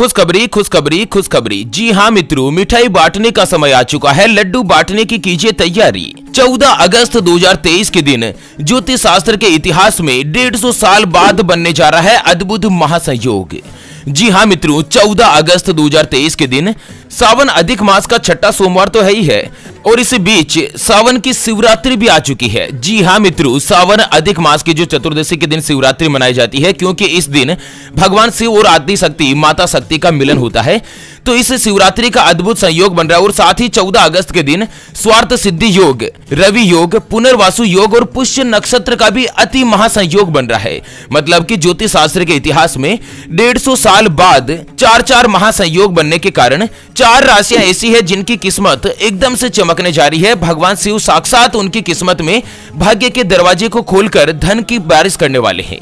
खुशखबरी खुशखबरी खुशखबरी। जी हाँ मित्रों, मिठाई बांटने का समय आ चुका है। लड्डू बांटने की कीजिए तैयारी। 14 अगस्त 2023 के दिन ज्योतिष शास्त्र के इतिहास में 150 साल बाद बनने जा रहा है अद्भुत महासंयोग। जी हाँ मित्रों 14 अगस्त 2023 के दिन सावन अधिक मास का छठा सोमवार तो है ही है, और इस बीच सावन की शिवरात्रि भी आ चुकी है। जी हाँ मित्रों, सावन अधिक मास की जो चतुर्दशी के दिन शिवरात्रि मनाई जाती है, क्योंकि इस दिन भगवान शिव और आदि शक्ति, माता शक्ति का मिलन होता है। तो इस शिवरात्रि का अद्भुत संयोग बन रहा है और साथ ही 14 अगस्त के दिन स्वार्थ सिद्धि योग, रवि योग, पुनर्वासु योग और पुष्य नक्षत्र का भी अति महासंयोग बन रहा है। मतलब कि ज्योतिष शास्त्र के इतिहास में डेढ़ साल बाद चार चार महासंयोग बनने के कारण चार राशियाँ ऐसी है जिनकी किस्मत एकदम से चमकने जा रही है। भगवान शिव साक्षात उनकी किस्मत में भाग्य के दरवाजे को खोलकर धन की बारिश करने वाले हैं।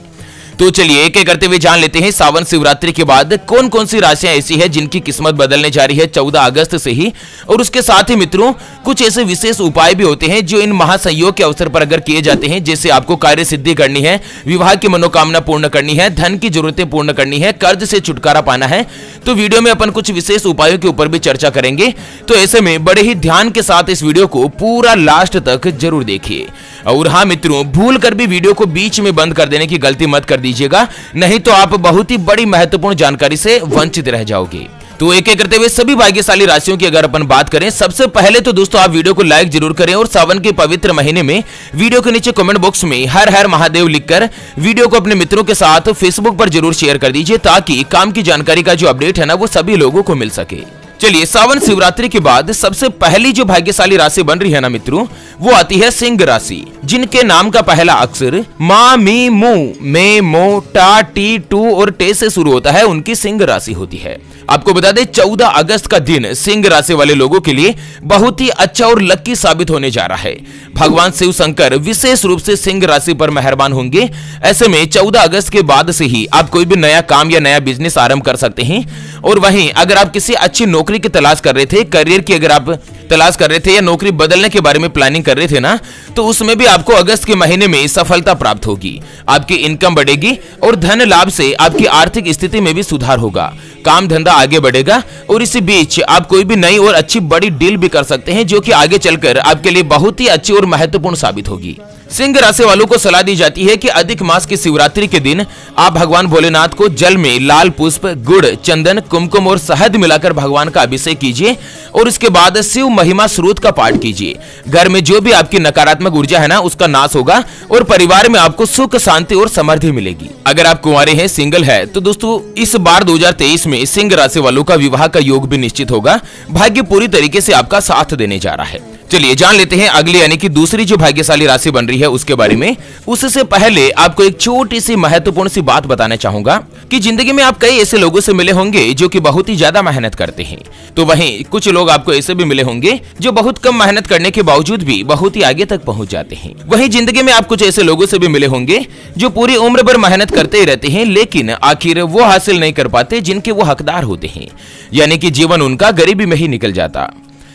तो चलिए एक एक करते हुए जान लेते हैं सावन शिवरात्रि के बाद कौन कौन सी राशियाँ ऐसी है जिनकी किस्मत बदलने जा रही है चौदह अगस्त से ही। और उसके साथ ही मित्रों, कुछ ऐसे विशेष उपाय भी होते हैं जो इन महासंयोग के अवसर पर अगर किए जाते हैं, जैसे आपको कार्य सिद्धि करनी है, विवाह की मनोकामना पूर्ण करनी है, धन की जरूरतें पूर्ण करनी है, कर्ज से छुटकारा पाना है तो वीडियो में अपन कुछ विशेष उपायों के ऊपर भी चर्चा करेंगे। तो ऐसे में बड़े ही ध्यान के साथ इस वीडियो को पूरा लास्ट तक ज़रूर देखिए। और हाँ मित्रों भूल कर भी वीडियो को बीच में बंद कर देने की गलती मत कर दीजिएगा, नहीं तो आप बहुत ही बड़ी महत्वपूर्ण जानकारी से वंचित रह जाओगे। तो एक एक करते हुए सभी भाग्यशाली राशियों की अगर अपन बात करें, सबसे पहले तो दोस्तों आप वीडियो को लाइक ज़रूर करें और सावन के पवित्र महीने में वीडियो के नीचे कमेंट बॉक्स में हर हर महादेव लिखकर वीडियो को अपने मित्रों के साथ फेसबुक पर ज़रूर शेयर कर दीजिए ताकि काम की जानकारी का जो अपडेट है ना, वो सभी लोगों को मिल सके। चलिए, सावन शिवरात्रि के बाद सबसे पहली जो भाग्यशाली राशि बन रही है ना मित्रों, वो आती है सिंह राशि, जिनके नाम का पहला अक्षर मा, मी, मू, मे, मो, टा, टी, टू और टे से शुरू होता है, उनकी सिंह राशि होती है। आपको बता दें 14 अगस्त का दिन सिंह राशि वाले लोगों के लिए बहुत ही अच्छा और लक्की साबित होने जा रहा है। भगवान शिव शंकर विशेष रूप से सिंह राशि पर मेहरबान होंगे। ऐसे में 14 अगस्त के बाद से ही आप कोई भी नया काम या नया बिज़नेस आरंभ कर सकते हैं। और वहीं अगर आप किसी अच्छी नौकरी की तलाश कर रहे थे, करियर की अगर आप तलाश कर रहे थे या नौकरी बदलने के बारे में प्लानिंग कर रहे थे ना तो उसमें भी आपको अगस्त के महीने में सफलता प्राप्त होगी। आपकी इनकम बढ़ेगी और धन लाभ से आपकी आर्थिक स्थिति में भी सुधार होगा। काम धंधा आगे बढ़ेगा और इसी बीच आप कोई भी नई और अच्छी बड़ी डील भी कर सकते हैं, जो कि आगे चलकर आपके लिए बहुत ही अच्छी और महत्वपूर्ण साबित होगी। सिंह राशि वालों को सलाह दी जाती है कि अधिक मास की शिवरात्रि के दिन आप भगवान भोलेनाथ को जल में लाल पुष्प, गुड़, चंदन, कुमकुम और शहद मिलाकर भगवान का अभिषेक कीजिए और इसके बाद शिव महिमा स्रोत का पाठ कीजिए। घर में जो भी आपकी नकारात्मक ऊर्जा है ना, उसका नाश होगा और परिवार में आपको सुख, शांति और समृद्धि मिलेगी। अगर आप कुंवारे हैं, सिंगल है तो दोस्तों, इस बार 2023 में सिंह राशि वालों का विवाह का योग भी निश्चित होगा। भाग्य पूरी तरीके से आपका साथ देने जा रहा है। चलिए जान लेते हैं अगली यानी कि दूसरी जो भाग्यशाली राशि बन रही है उसके बारे में। उससे पहले आपको एक छोटी सी महत्वपूर्ण सी बात बताना चाहूँगा कि ज़िंदगी में आप कई ऐसे लोगों से मिले होंगे जो कि बहुत ही ज़्यादा मेहनत करते हैं। तो वहीं कुछ लोग आपको ऐसे भी मिले होंगे जो बहुत कम मेहनत करने के बावजूद भी बहुत ही आगे तक पहुँच जाते हैं। वहीं ज़िंदगी में आप कुछ ऐसे लोगों से भी मिले होंगे जो पूरी उम्र भर मेहनत करते ही रहते हैं, लेकिन आखिर वो हासिल नहीं कर पाते जिनके वो हकदार होते हैं। यानी कि जीवन उनका गरीबी में ही निकल जाता।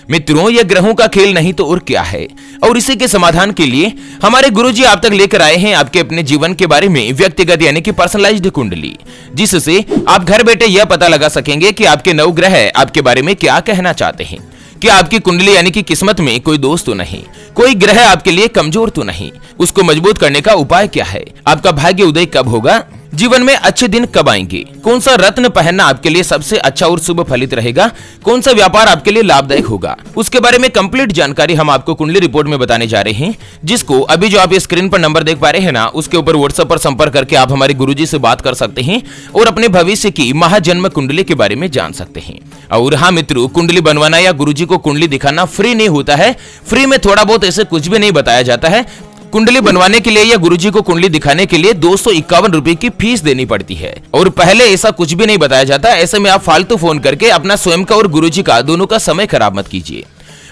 मित्रों, यह ग्रहों का खेल नहीं तो और क्या है? और इसी के समाधान के लिए हमारे गुरुजी आप तक लेकर आए हैं आपके अपने जीवन के बारे में व्यक्तिगत यानी कि पर्सनलाइज्ड कुंडली, जिससे आप घर बैठे यह पता लगा सकेंगे कि आपके नव ग्रह आपके बारे में क्या कहना चाहते हैं। क्या आपकी कुंडली यानी कि किस्मत में कोई दोस्त तो नहीं, कोई ग्रह आपके लिए कमज़ोर तो नहीं, उसको मज़बूत करने का उपाय क्या है? आपका भाग्य उदय कब होगा? जीवन में अच्छे दिन कब आएँगे? कौन सा रत्न पहनना आपके लिए सबसे अच्छा और शुभ फलित रहेगा? कौन सा व्यापार आपके लिए लाभदायक होगा? उसके बारे में कंप्लीट जानकारी हम आपको कुंडली रिपोर्ट में बताने जा रहे हैं, जिसको अभी जो आप स्क्रीन पर नंबर देख पा रहे हैं ना, उसके ऊपर व्हाट्सएप पर संपर्क करके आप हमारे गुरु से बात कर सकते हैं और अपने भविष्य की महाजन्म कुंडली के बारे में जान सकते हैं। और हाँ मित्रों, कुंडली बनवाना या गुरु को कुंडली दिखाना फ्री नहीं होता है। फ्री में थोड़ा बहुत ऐसे कुछ भी नहीं बताया जाता है। कुंडली बनवाने के लिए या गुरुजी को कुंडली दिखाने के लिए दो सौ की फ़ीस देनी पड़ती है। और पहले ऐसा कुछ भी नहीं बताया जाता, ऐसे में आप फालतू फ़ोन करके अपना स्वयं का और गुरुजी का, दोनों का समय खराब मत कीजिए।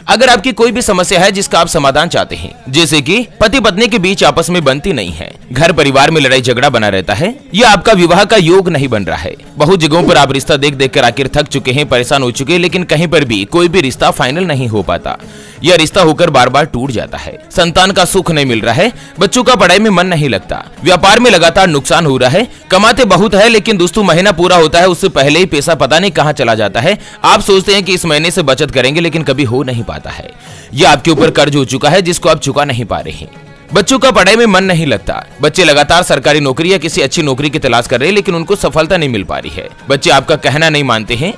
अगर आपकी कोई भी समस्या है जिसका आप समाधान चाहते हैं, जैसे कि पति पत्नी के बीच आपस में बनती नहीं है, घर परिवार में लड़ाई झगड़ा बना रहता है, या आपका विवाह का योग नहीं बन रहा है, बहुत जगहों पर आप रिश्ता देख देख कर आखिर थक चुके हैं, परेशान हो चुके हैं, लेकिन कहीं पर भी कोई भी रिश्ता फाइनल नहीं हो पाता यह रिश्ता होकर बार बार टूट जाता है, संतान का सुख नहीं मिल रहा है, बच्चों का पढ़ाई में मन नहीं लगता, व्यापार में लगातार नुकसान हो रहा है, कमाते बहुत है, लेकिन दोस्तों महीना पूरा होता है, उससे पहले ही पैसा पता नहीं कहाँ चला जाता है, आप सोचते हैं कि इस महीने से बचत करेंगे, लेकिन कभी हो नहीं पाता है। यह आपके ऊपर कर्ज हो चुका है, जिसको आप चुका नहीं पा रहे हैं। बच्चों का पढ़ाई में मन नहीं लगता। बच्चे लगातार सरकारी नौकरी या किसी अच्छी नौकरी की तलाश कर रहे हैं, लेकिन उनको सफलता नहीं मिल पा रही है। बच्चे आपका कहना नहीं मानते हैं।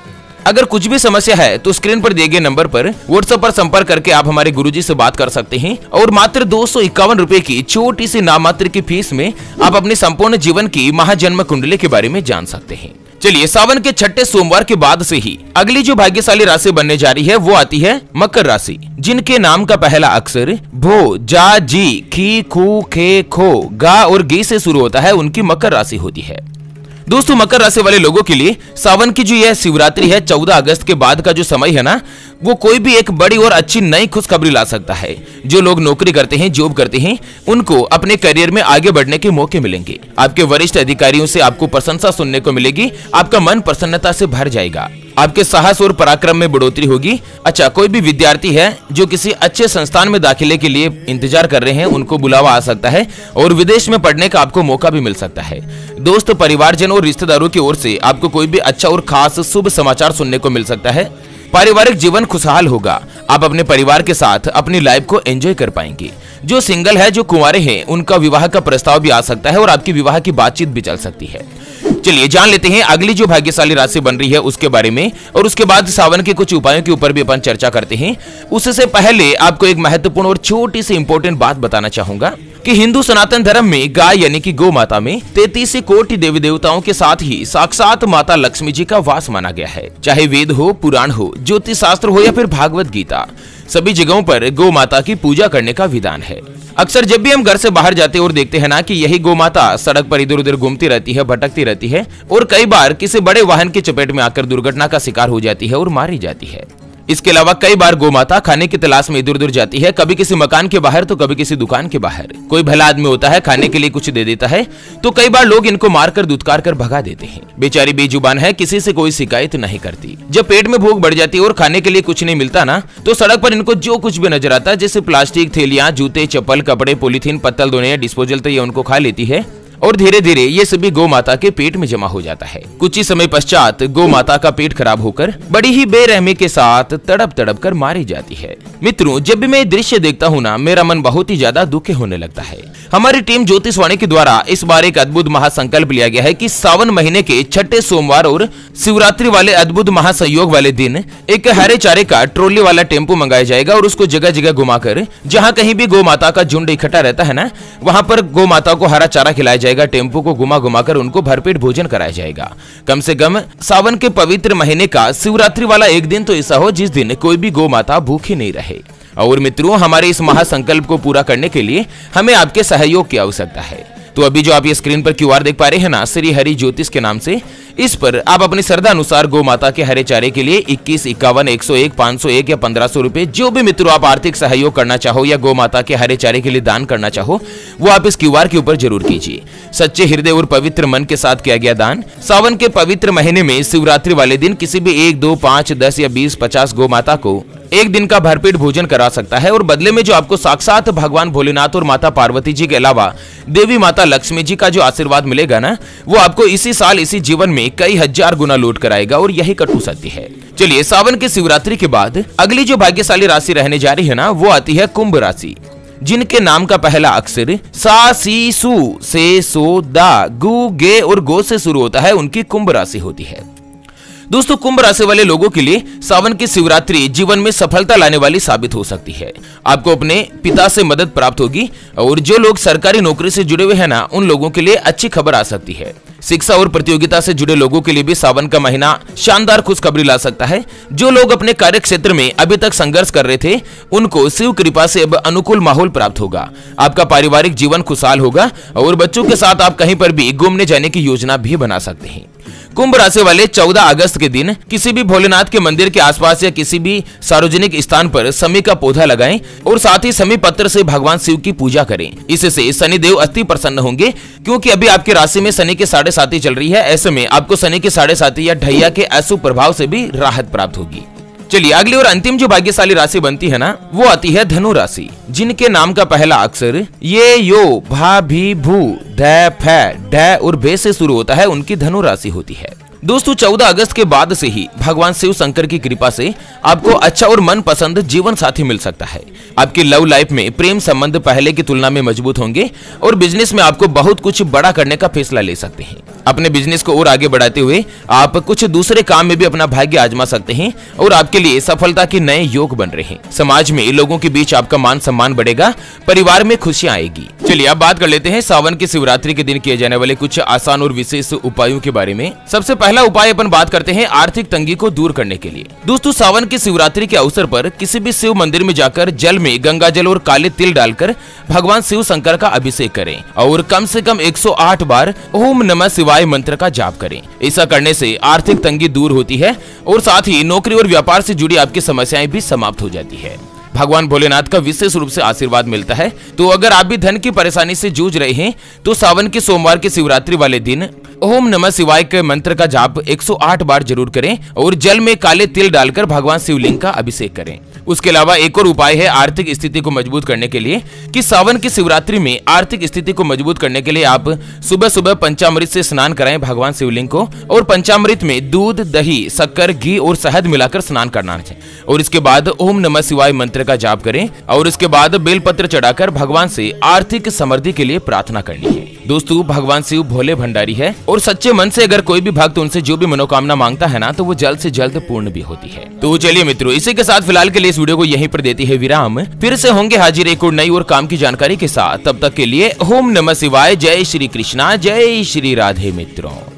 अगर कुछ भी समस्या है तो स्क्रीन पर दिए गए नंबर पर व्हाट्सएप पर संपर्क करके आप हमारे गुरुजी से बात कर सकते हैं। और मात्र दो सौ इक्यावन रूपए की छोटी सी नामात्र की फ़ीस में आप अपने संपूर्ण जीवन की महाजन्म कुंडली के बारे में जान सकते हैं। चलिए सावन के छठे सोमवार के बाद से ही अगली जो भाग्यशाली राशि बनने जा रही है, वो आती है मकर राशि, जिनके नाम का पहला अक्षर भो, जा, जी, खी, खू, खे, खो, गा और गी से शुरू होता है, उनकी मकर राशि होती है। दोस्तों, मकर राशि वाले लोगों के लिए सावन की जो यह शिवरात्रि है, चौदह अगस्त के बाद का जो समय है ना वो कोई भी एक बड़ी और अच्छी नई खुशखबरी ला सकता है। जो लोग नौकरी करते हैं जॉब करते हैं, उनको अपने करियर में आगे बढ़ने के मौके मिलेंगे। आपके वरिष्ठ अधिकारियों से आपको प्रशंसा सुनने को मिलेगी, आपका मन प्रसन्नता से भर जाएगा। आपके साहस और पराक्रम में बढ़ोतरी होगी। अच्छा कोई भी विद्यार्थी है, जो किसी अच्छे संस्थान में दाखिले के लिए इंतज़ार कर रहे हैं, उनको बुलावा आ सकता है और विदेश में पढ़ने का आपको मौका भी मिल सकता है। दोस्त, परिवारजन और रिश्तेदारों की ओर से आपको कोई भी अच्छा और खास शुभ समाचार सुनने को मिल सकता है। पारिवारिक जीवन खुशहाल होगा। आप अपने परिवार के साथ अपनी लाइफ को एंजॉय कर पाएँगे। जो सिंगल है, जो कुंवारे हैं, उनका विवाह का प्रस्ताव भी आ सकता है और आपकी विवाह की बातचीत भी चल सकती है। चलिए, जान लेते हैं अगली जो भाग्यशाली राशि बन रही है उसके बारे में और उसके बाद सावन के कुछ उपायों के ऊपर भी अपन चर्चा करते हैं। उससे पहले आपको एक महत्वपूर्ण और छोटी सी इंपॉर्टेंट बात बताना चाहूँगा। कि हिंदू सनातन धर्म में गाय यानी कि गो माता में तैतीस कोटि देवी देवताओं के साथ ही साक्षात माता लक्ष्मी जी का वास माना गया है। चाहे वेद हो, पुराण हो, ज्योतिष शास्त्र हो या फिर भागवत गीता, सभी जगहों पर गौ माता की पूजा करने का विधान है। अक्सर जब भी हम घर से बाहर जाते और देखते हैं ना कि यही गौ माता सड़क पर इधर उधर घूमती रहती है, भटकती रहती है और कई बार किसी बड़े वाहन की चपेट में आकर दुर्घटना का शिकार हो जाती है और मारी जाती है। इसके अलावा कई बार गोमाता खाने की तलाश में इधर उधर जाती है। कभी किसी मकान के बाहर तो कभी किसी दुकान के बाहर। कोई भला आदमी होता है, खाने के लिए कुछ दे देता है तो कई बार लोग इनको मारकर दुदकार कर भगा देते हैं। बेचारी बेजुबान है, किसी से कोई शिकायत नहीं करती। जब पेट में भूख बढ़ जाती है और खाने के लिए कुछ नहीं मिलता ना तो सड़क पर इनको जो कुछ भी नज़र आता है जैसे प्लास्टिक, थैलियाँ, जूते, चप्पल, कपड़े, पोलिथीन, पत्तल धोने डिस्पोजल तो ये उनको खा लेती है। और धीरे धीरे ये सभी गौ माता के पेट में जमा हो जाता है। कुछ ही समय पश्चात गौ माता का पेट खराब होकर बड़ी ही बेरहमी के साथ तड़प तड़प कर मारी जाती है। मित्रों, जब भी मैं दृश्य देखता हूँ ना, मेरा मन बहुत ही ज़्यादा दुखी होने लगता है। हमारी टीम ज्योतिषवाणी के द्वारा इस बार एक अद्भुत महासंकल्प लिया गया है कि सावन महीने के छठे सोमवार और शिवरात्रि वाले अद्भुत महासंयोग वाले दिन एक हरे चारे का ट्रोली वाला टेंपो मंगाया जाएगा और उसको जगह जगह घुमाकर, जहाँ कहीं भी गौ माता का झुंड इकट्ठा रहता है ना, वहाँ पर गौ माता को हरा चारा खिलाया जाएगा। जाएगा टेंपो को घुमा घुमा कर उनको भरपेट भोजन कराया जाएगा। कम से कम सावन के पवित्र महीने का शिवरात्रि वाला एक दिन तो ऐसा हो जिस दिन कोई भी गो माता भूखी नहीं रहे। और मित्रों, हमारे इस महासंकल्प को पूरा करने के लिए हमें आपके सहयोग की आवश्यकता है। तो अभी जो आप ये स्क्रीन पर क्यू देख पा रहे हैं ना, श्री हरि ज्योतिष के नाम से, इस पर आप अपनी श्रद्धा अनुसार गौ माता के हरे चारे के लिए इक्कीस, इक्यावन, एक सौ एक, पाँच सौ एक या पंद्रह सौ रूपए जो भी मित्रों आप आर्थिक सहयोग करना चाहो या गौ माता के हरे चारे के लिए दान करना चाहो, वो आप इस क्यूआर के ऊपर ज़रूर कीजिए। सच्चे हृदय और पवित्र मन के साथ किया गया दान, सावन के पवित्र महीने में शिवरात्रि वाले दिन किसी भी एक, दो, पाँच, दस या बीस, पचास गौ माता को एक दिन का भरपेट भोजन करा सकता है और बदले में जो आपको साक्षात भगवान भोलेनाथ और माता पार्वती जी के अलावा देवी माता लक्ष्मी जी का जो आशीर्वाद मिलेगा ना, वो आपको इसी साल, इसी जीवन में कई हज़ार गुना लूट कराएगा और यही कटु सत्य है। चलिए, सावन के शिवरात्रि के बाद अगली जो भाग्यशाली राशि रहने जा रही है ना, वो आती है कुंभ राशि, जिनके नाम का पहला अक्षर सा, सी, सु, से, सो, दा, गु, गे और गो से शुरू होता है, उनकी कुंभ राशि होती है। दोस्तों, कुंभ राशि वाले लोगों के लिए सावन की शिवरात्रि जीवन में सफलता लाने वाली साबित हो सकती है। आपको अपने पिता से मदद प्राप्त होगी और जो लोग सरकारी नौकरी से जुड़े हुए हैं ना, उन लोगों के लिए अच्छी खबर आ सकती है। शिक्षा और प्रतियोगिता से जुड़े लोगों के लिए भी सावन का महीना शानदार खुशखबरी ला सकता है। जो लोग अपने कार्य क्षेत्र में अभी तक संघर्ष कर रहे थे, उनको शिव कृपा से अब अनुकूल माहौल प्राप्त होगा। आपका पारिवारिक जीवन खुशहाल होगा और बच्चों के साथ आप कहीं पर भी घूमने जाने की योजना भी बना सकते हैं। कुंभ राशि वाले 14 अगस्त के दिन किसी भी भोलेनाथ के मंदिर के आसपास या किसी भी सार्वजनिक स्थान पर समी का पौधा लगाएँ और साथ ही समी पत्र से भगवान शिव की पूजा करें। इससे शनि देव अति प्रसन्न होंगे, क्योंकि अभी आपकी राशि में शनि के साढ़े साथी चल रही है। ऐसे में आपको शनि के साढ़े साथी या ढैया के अशुभ प्रभाव से भी राहत प्राप्त होगी। चलिए, अगली और अंतिम जो भाग्यशाली राशि बनती है ना, वो आती है धनु राशि, जिनके नाम का पहला अक्षर ये यो भा भी भू और बे से शुरू होता है, उनकी धनु राशि होती है। दोस्तों 14 अगस्त के बाद से ही भगवान शिव शंकर की कृपा से आपको अच्छा और मन पसंद जीवन साथी मिल सकता है। आपकी लव लाइफ में प्रेम संबंध पहले की तुलना में मज़बूत होंगे और बिज़नेस में आपको बहुत कुछ बड़ा करने का फैसला ले सकते हैं। अपने बिज़नेस को और आगे बढ़ाते हुए आप कुछ दूसरे काम में भी अपना भाग्य आजमा सकते हैं और आपके लिए सफलता के नए योग बन रहे हैं। समाज में लोगों के बीच आपका मान सम्मान बढ़ेगा, परिवार में खुशियाँ आएगी। चलिए अब बात कर लेते हैं सावन की शिवरात्रि के दिन किए जाने वाले कुछ आसान और विशेष उपायों के बारे में। सबसे पहला उपाय अपन बात करते हैं आर्थिक तंगी को दूर करने के लिए। दोस्तों, सावन की शिवरात्रि के अवसर पर किसी भी शिव मंदिर में जाकर जल में गंगा जल और काले तिल डालकर भगवान शिव शंकर का अभिषेक करें और कम से कम 108 बार ओम नमः शिवाय मंत्र का जाप करें। ऐसा करने से आर्थिक तंगी दूर होती है और साथ ही नौकरी और व्यापार से जुड़ी आपकी समस्याएँ भी समाप्त हो जाती है। भगवान भोलेनाथ का विशेष रूप से आशीर्वाद मिलता है। तो अगर आप भी धन की परेशानी से जूझ रहे हैं तो सावन के सोमवार के शिवरात्रि वाले दिन ओम नमः शिवाय के मंत्र का जाप 108 बार ज़रूर करें और जल में काले तिल डालकर भगवान शिवलिंग का अभिषेक करें। उसके अलावा एक और उपाय है आर्थिक स्थिति को मज़बूत करने के लिए कि सावन की शिवरात्रि में आर्थिक स्थिति को मज़बूत करने के लिए आप सुबह सुबह पंचामृत से स्नान कराएँ भगवान शिवलिंग को और पंचामृत में दूध, दही, शक्कर, घी और शहद मिलाकर स्नान करना चाहिए और इसके बाद ओम नमः शिवाय मंत्र का जाप करें और इसके बाद बेलपत्र चढ़ाकर भगवान से आर्थिक समृद्धि के लिए प्रार्थना करनी है। दोस्तों भगवान शिव भोले भंडारी है। और सच्चे मन से अगर कोई भी भक्त उनसे जो भी मनोकामना माँगता है ना तो वो जल्द से जल्द पूर्ण भी होती है। तो चलिए मित्रों, इसी के साथ फ़िलहाल के लिए इस वीडियो को यहीं पर देती है विराम। फिर से होंगे हाजिर एक और नई और काम की जानकारी के साथ। तब तक के लिए ओम नमः शिवाय। जय श्री कृष्णा। जय श्री राधे मित्रों।